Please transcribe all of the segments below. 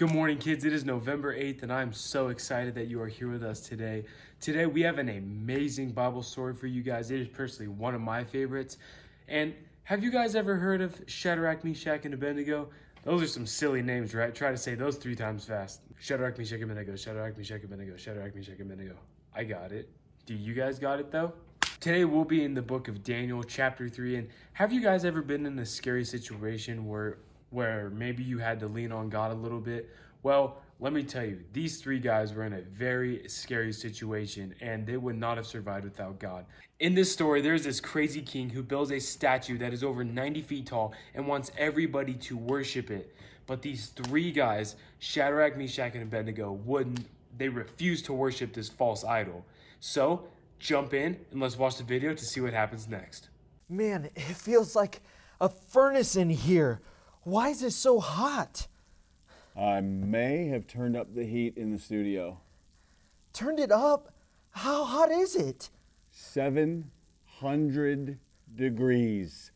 Good morning, kids. It is November 8th, and I'm so excited that you are here with us today. Today, we have an amazing Bible story for you guys. It is personally one of my favorites. And have you guys ever heard of Shadrach, Meshach, and Abednego? Those are some silly names, right? Try to say those three times fast. Shadrach, Meshach, Abednego, Shadrach, Meshach, Abednego, Shadrach, Meshach, Abednego. I got it. Do you guys got it, though? Today, we'll be in the book of Daniel, chapter 3. And have you guys ever been in a scary situation where where maybe you had to lean on God a little bit. Well, let me tell you, these three guys were in a very scary situation and they would not have survived without God. In this story, there's this crazy king who builds a statue that is over 90 feet tall and wants everybody to worship it. But these three guys, Shadrach, Meshach, and Abednego, wouldn't, they refused to worship this false idol. So, jump in and let's watch the video to see what happens next. Man, it feels like a furnace in here. Why is it so hot? I may have turned up the heat in the studio. Turned it up? How hot is it? 700 degrees.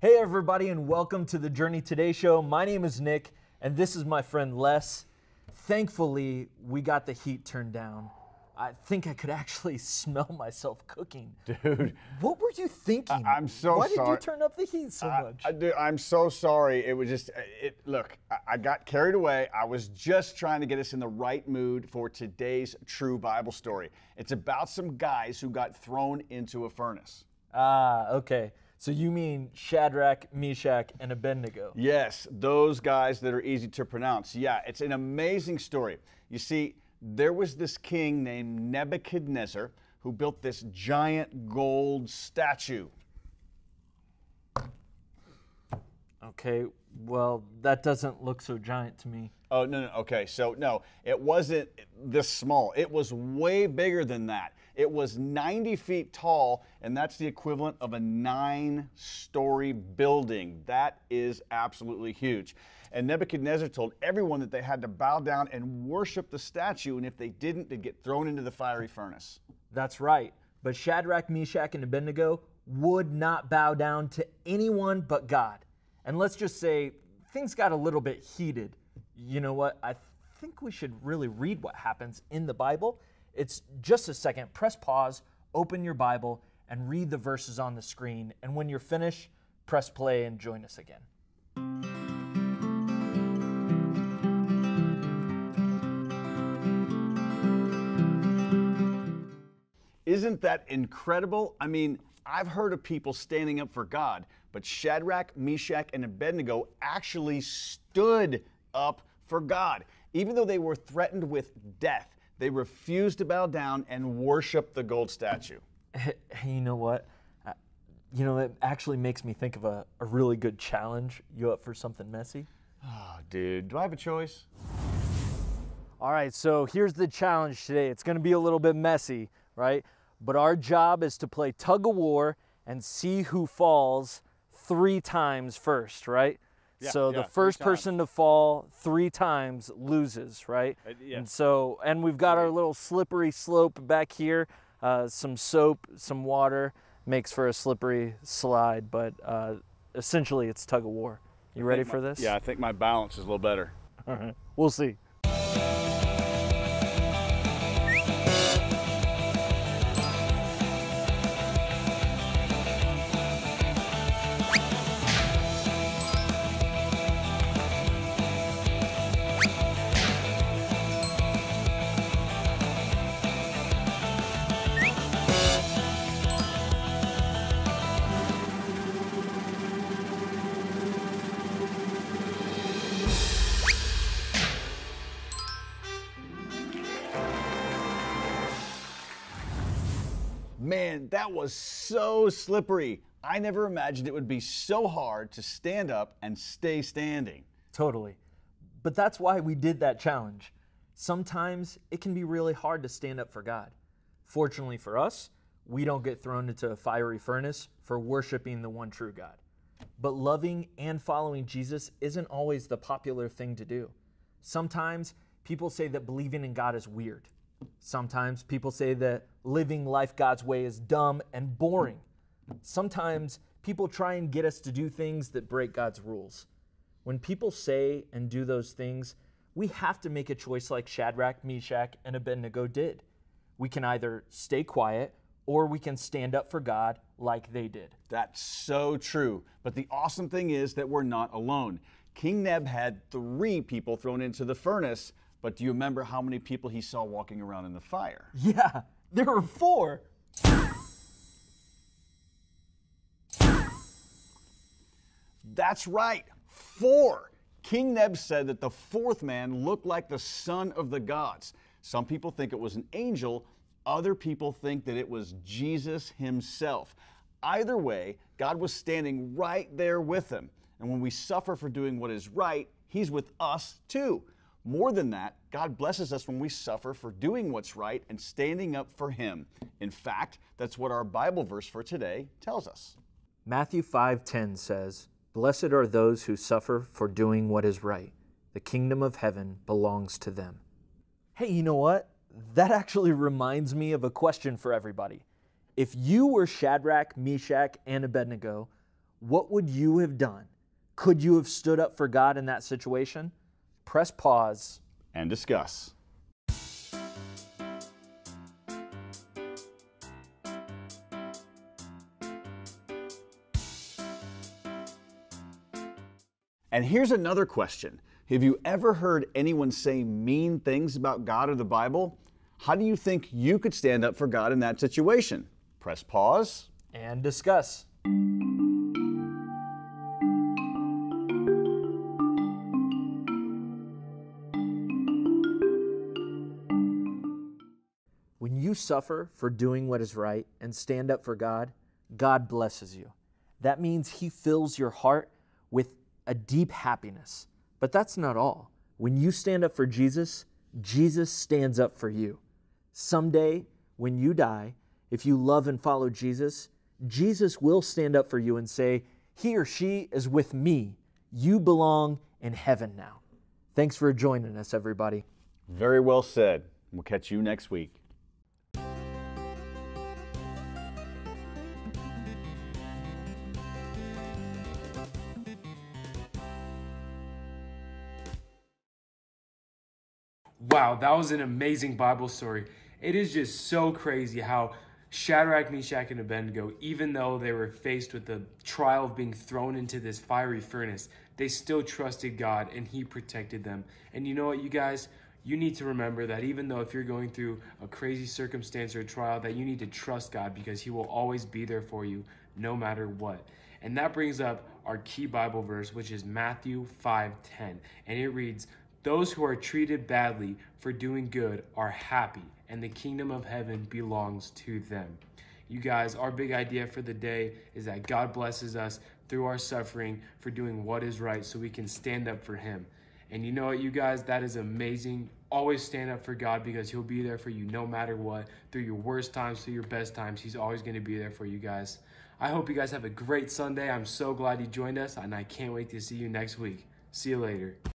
Hey, everybody, and welcome to the Journey Today show. My name is Nick, and this is my friend Les. Thankfully, we got the heat turned down. I think I could actually smell myself cooking. Dude, What were you thinking? I- I'm so sorry. Why did you turn up the heat so I, much? I, dude, I'm so sorry. It was just, it. Look, I, I got carried away. I was just trying to get us in the right mood for today's true Bible story. It's about some guys who got thrown into a furnace. ah, okay. So you mean Shadrach, Meshach, and Abednego? Yes, those guys that are easy to pronounce. Yeah, it's an amazing story. You see, there was this king named Nebuchadnezzar who built this giant gold statue. Okay, well, that doesn't look so giant to me. Oh, no, no, okay. So, no, it wasn't this small. It was way bigger than that. It was 90 feet tall, and that's the equivalent of a nine story building. That is absolutely huge. And Nebuchadnezzar told everyone that they had to bow down and worship the statue, and if they didn't, they'd get thrown into the fiery furnace. That's right. But Shadrach, Meshach, and Abednego would not bow down to anyone but God. And let's just say things got a little bit heated. You know what? I think we should really read what happens in the Bible. It's just a second. Press pause, open your Bible, and read the verses on the screen. And when you're finished, press play and join us again. Isn't that incredible? I mean, I've heard of people standing up for God, but Shadrach, Meshach, and Abednego actually stood up for God. Even though they were threatened with death, they refused to bow down and worship the gold statue. You know what? Uh, You know, it actually makes me think of a, a really good challenge. You up for something messy? Oh, dude, do I have a choice? All right, so here's the challenge today. It's going to be a little bit messy, right? But our job is to play tug of war and see who falls three times first, right? Yeah, so yeah, the first person to fall three times loses, right? Uh, yeah. And so, and we've got our little slippery slope back here. Uh, some soap, some water makes for a slippery slide, but uh, essentially it's tug of war. You ready for this? Yeah, I think my balance is a little better. All right. We'll see. Man, that was so slippery. I never imagined it would be so hard to stand up and stay standing. Totally. But that's why we did that challenge. Sometimes it can be really hard to stand up for God. Fortunately for us, we don't get thrown into a fiery furnace for worshiping the one true God. But loving and following Jesus isn't always the popular thing to do. Sometimes people say that believing in God is weird. Sometimes people say that living life God's way is dumb and boring. Sometimes people try and get us to do things that break God's rules. When people say and do those things, we have to make a choice like Shadrach, Meshach, and Abednego did. We can either stay quiet or we can stand up for God like they did. That's so true. But the awesome thing is that we're not alone. King Neb had three people thrown into the furnace, but do you remember how many people he saw walking around in the fire? Yeah, there were four. That's right, four. King Neb said that the fourth man looked like the son of the gods. Some people think it was an angel, other people think that it was Jesus himself. Either way, God was standing right there with him. And when we suffer for doing what is right, he's with us too. More than that, God blesses us when we suffer for doing what's right and standing up for Him. In fact, that's what our Bible verse for today tells us. Matthew 5:10 says, "Blessed are those who suffer for doing what is right. The kingdom of heaven belongs to them." Hey, you know what? That actually reminds me of a question for everybody. If you were Shadrach, Meshach, and Abednego, what would you have done? Could you have stood up for God in that situation? Press pause. And discuss. And here's another question Have you ever heard anyone say mean things about God or the Bible? How do you think you could stand up for God in that situation? Press pause. And discuss. Suffer for doing what is right and stand up for God, God blesses you. That means He fills your heart with a deep happiness. But that's not all. When you stand up for Jesus, Jesus stands up for you. Someday, when you die, if you love and follow Jesus, Jesus will stand up for you and say, He or she is with me. You belong in heaven now. Thanks for joining us, everybody. Very well said. We'll catch you next week. Wow, that was an amazing Bible story. It is just so crazy how Shadrach, Meshach, and Abednego, even though they were faced with the trial of being thrown into this fiery furnace, they still trusted God and He protected them. And you know what, you guys? You need to remember that even though if you're going through a crazy circumstance or a trial, that you need to trust God because He will always be there for you no matter what. And that brings up our key Bible verse, which is Matthew 5:10. And it reads, those who are treated badly for doing good are happy, and the kingdom of heaven belongs to them. You guys, our big idea for the day is that God blesses us through our suffering for doing what is right so we can stand up for Him. And you know what, you guys, that is amazing. Always stand up for God because He'll be there for you no matter what. Through your worst times, through your best times, He's always going to be there for you guys. I hope you guys have a great Sunday. I'm so glad you joined us, and I can't wait to see you next week. See you later.